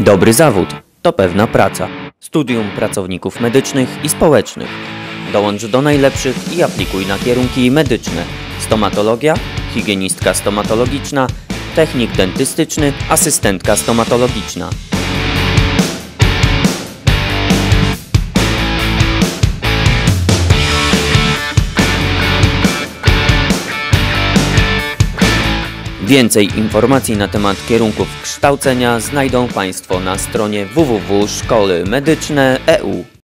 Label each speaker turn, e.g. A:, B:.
A: Dobry zawód to pewna praca. Studium pracowników medycznych i społecznych. Dołącz do najlepszych i aplikuj na kierunki medyczne: stomatologia, higienistka stomatologiczna, technik dentystyczny, asystentka stomatologiczna. Więcej informacji na temat kierunków kształcenia znajdą Państwo na stronie www.szkolymedyczne.eu.